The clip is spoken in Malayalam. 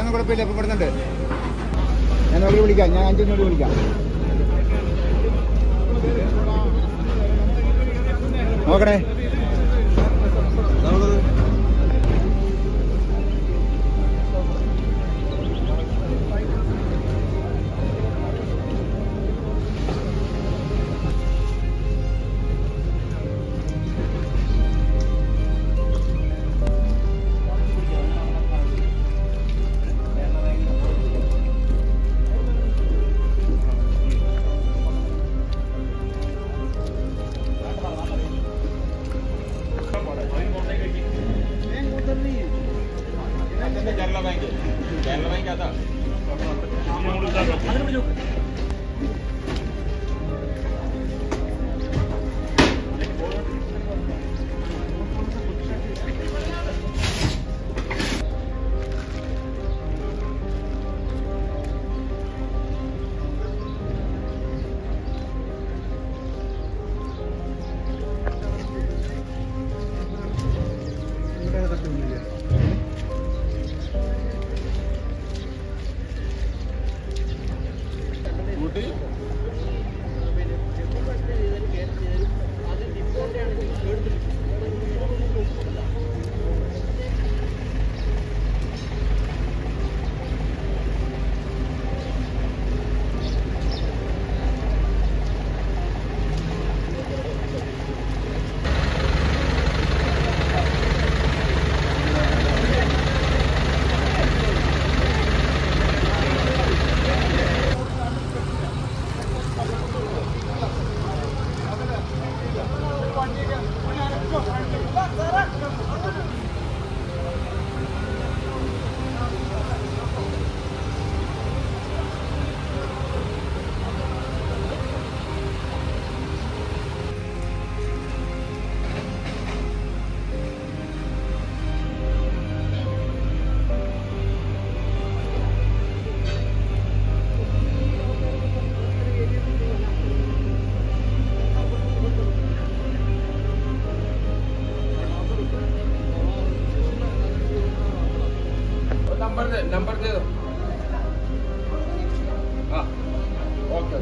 അതൊന്നും കുഴപ്പമില്ല ഇപ്പം ഇവിടുന്നുണ്ട് ഞാൻ നോക്കി വിളിക്കാം. ഞാൻ അഞ്ചു നോക്കി വിളിക്കാം. നോക്കണേ. കേരള ബാങ്ക് കേരള ബാങ്ക് അതാ وأنا أكتب दे नंबर दे दो हाँ ओके